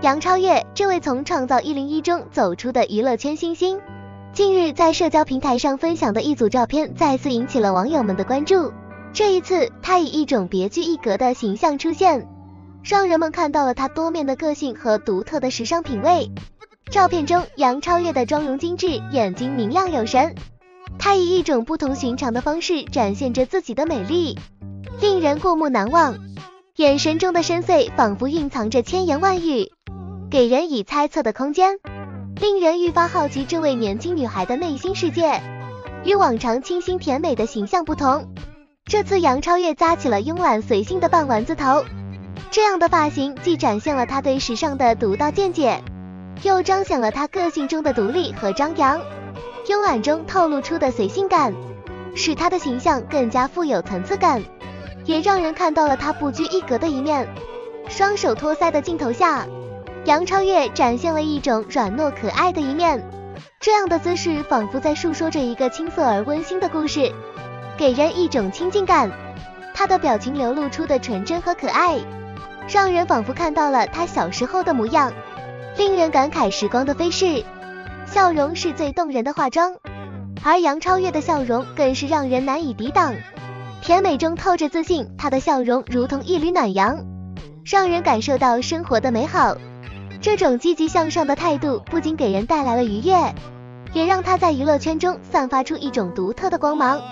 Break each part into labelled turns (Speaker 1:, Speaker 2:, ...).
Speaker 1: 杨超越，这位从《创造一零一》中走出的娱乐圈新星，近日在社交平台上分享的一组照片，再次引起了网友们的关注。这一次，她以一种别具一格的形象出现，让人们看到了她多面的个性和独特的时尚品味。照片中，杨超越的妆容精致，眼睛明亮有神，她以一种不同寻常的方式展现着自己的美丽，令人过目难忘。眼神中的深邃，仿佛蕴藏着千言万语。给人以猜测的空间，令人愈发好奇这位年轻女孩的内心世界。与往常清新甜美的形象不同，这次杨超越扎起了慵懒随性的半丸子头，这样的发型既展现了她对时尚的独到见解，又彰显了她个性中的独立和张扬。慵懒中透露出的随性感，使她的形象更加富有层次感，也让人看到了她不拘一格的一面。双手托腮的镜头下。杨超越展现了一种软糯可爱的一面，这样的姿势仿佛在诉说着一个青涩而温馨的故事，给人一种亲近感。她的表情流露出的纯真和可爱，让人仿佛看到了她小时候的模样，令人感慨时光的飞逝。笑容是最动人的化妆，而杨超越的笑容更是让人难以抵挡，甜美中透着自信，她的笑容如同一缕暖阳，让人感受到生活的美好。这种积极向上的态度不仅给人带来了愉悦，也让她在娱乐圈中散发出一种独特的光芒。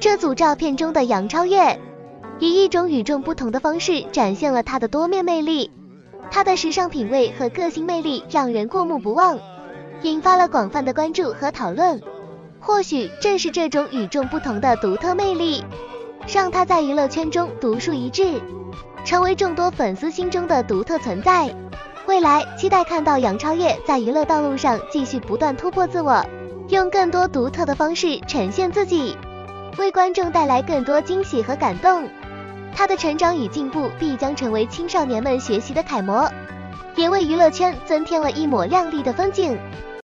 Speaker 1: 这组照片中的杨超越，以一种与众不同的方式展现了她的多面魅力。她的时尚品味和个性魅力让人过目不忘，引发了广泛的关注和讨论。或许正是这种与众不同的独特魅力，让她在娱乐圈中独树一帜，成为众多粉丝心中的独特存在。未来期待看到杨超越在娱乐道路上继续不断突破自我，用更多独特的方式呈现自己，为观众带来更多惊喜和感动。她的成长与进步必将成为青少年们学习的楷模，也为娱乐圈增添了一抹亮丽的风景。